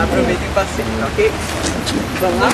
aproveita e passeio, ok? Vamos lá?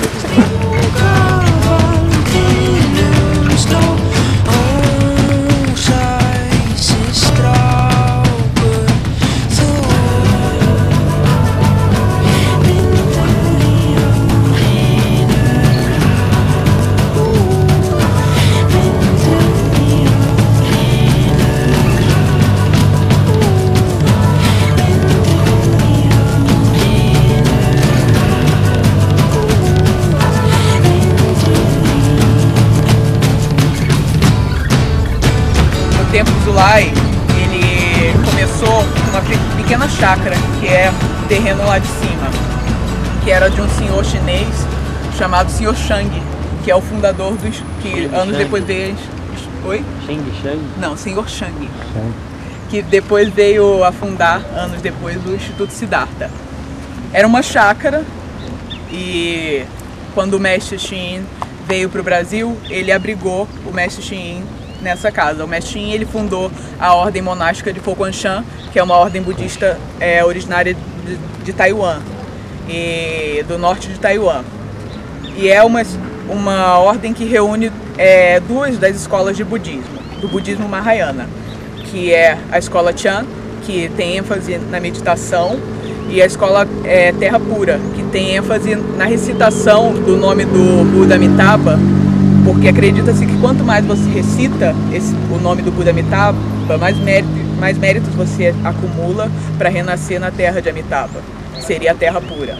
Zulai, ele começou com uma pe- pequena chácara, que é o terreno lá de cima, que era de um senhor chinês chamado Senhor Shang, que é o fundador dos que anos Shang. depois veio Oi? Shang Shang? Não, Senhor Shang. Que depois veio a fundar, anos depois, o Instituto Siddhartha. Era uma chácara e quando o mestre Xin veio para o Brasil, ele abrigou o mestre Xin nessa casa. O mestre Xin ele fundou a ordem monástica de Foguanshan, que é uma ordem budista é, originária de, de Taiwan e do norte de Taiwan. E é uma, uma ordem que reúne é, duas das escolas de budismo, do budismo Mahayana, que é a escola Chan, que tem ênfase na meditação, e a escola é, Terra Pura, que tem ênfase na recitação do nome do Buda Amitabha, porque acredita-se que quanto mais você recita esse, o nome do Buda Amitabha, mais, mérito, mais méritos você acumula para renascer na Terra de Amitabha, que seria a Terra Pura.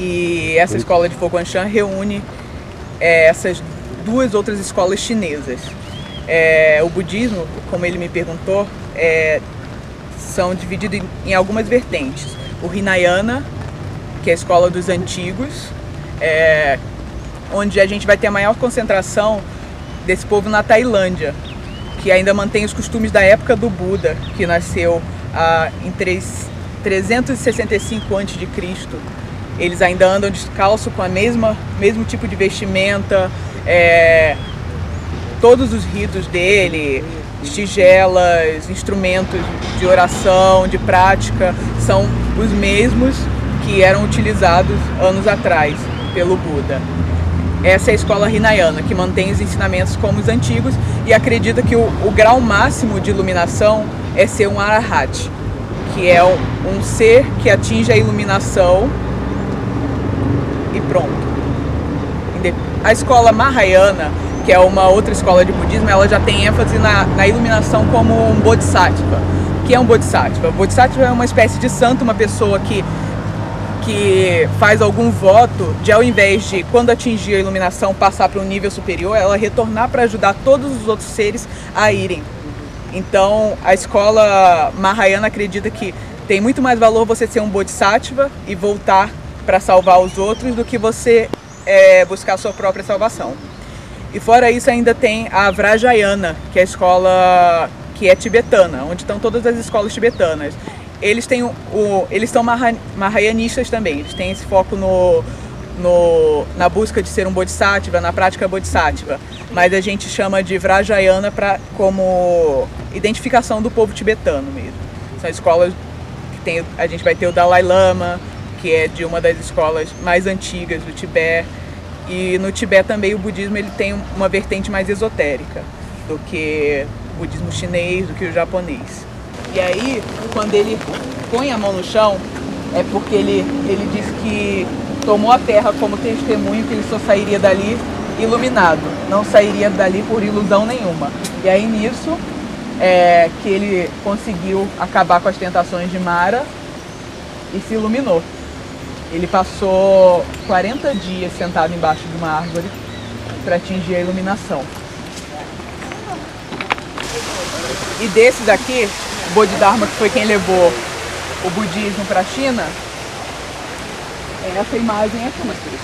E essa escola de Foguanshan reúne é, essas duas outras escolas chinesas. É, o budismo, como ele me perguntou, é, são divididos em, em algumas vertentes. O Hinayana, que é a escola dos antigos, é, onde a gente vai ter a maior concentração desse povo na Tailândia, que ainda mantém os costumes da época do Buda, que nasceu ah, em 3, 365 a.C. Eles ainda andam descalço com a mesma mesmo tipo de vestimenta, é, todos os ritos dele, tigelas, instrumentos de oração, de prática, são os mesmos que eram utilizados anos atrás pelo Buda. Essa é a escola Hinayana, que mantém os ensinamentos como os antigos e acredita que o, o grau máximo de iluminação é ser um arahat, que é um, ser que atinge a iluminação e pronto. A escola Mahayana, que é uma outra escola de budismo, ela já tem ênfase na, na iluminação como um bodhisattva. O que é um bodhisattva? Bodhisattva é uma espécie de santo, uma pessoa que que faz algum voto de ao invés de quando atingir a iluminação passar para um nível superior, ela retornar para ajudar todos os outros seres a irem. Então, a escola Mahayana acredita que tem muito mais valor você ser um bodhisattva e voltar para salvar os outros do que você é, buscar a sua própria salvação. E fora isso ainda tem a Vrajayana, que é a escola que é tibetana, onde estão todas as escolas tibetanas. Eles têm o, eles são maha, mahayanistas também. Eles têm esse foco no, no, na busca de ser um bodhisattva, na prática bodhisattva. Mas a gente chama de Vrajayana pra, como identificação do povo tibetano mesmo. São escolas que tem, a gente vai ter o Dalai Lama, que é de uma das escolas mais antigas do Tibete. E no Tibete também o budismo ele tem uma vertente mais esotérica do que o budismo chinês, do que o japonês. E aí, quando ele põe a mão no chão, é porque ele, ele diz que tomou a terra como testemunho que ele só sairia dali iluminado, não sairia dali por ilusão nenhuma. E aí nisso é que ele conseguiu acabar com as tentações de Mara e se iluminou. Ele passou 40 dias sentado embaixo de uma árvore para atingir a iluminação. E desses aqui, o Bodhidharma, que foi quem levou o budismo para a China, é essa imagem aqui.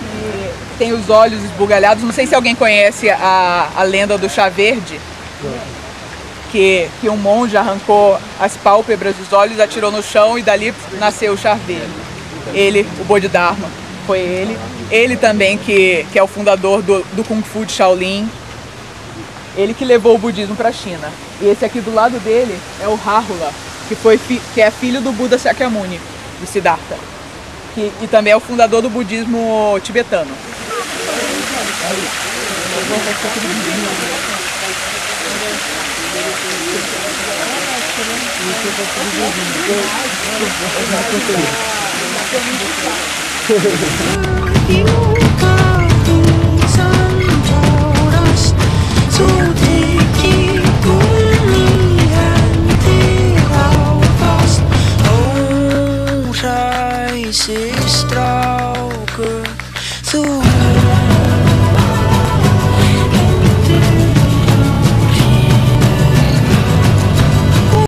E tem os olhos esbugalhados. Não sei se alguém conhece a, a lenda do chá verde. Que, que um monge arrancou as pálpebras dos olhos, atirou no chão e dali nasceu o chá verde. Ele, o Bodhidharma, foi ele. Ele também que, que é o fundador do, do Kung Fu de Shaolin. Ele que levou o budismo para a China. E esse aqui do lado dele é o Rahula, que, foi que é filho do Buda Sakyamuni, de Siddhartha. Que, e também é o fundador do budismo tibetano. Eu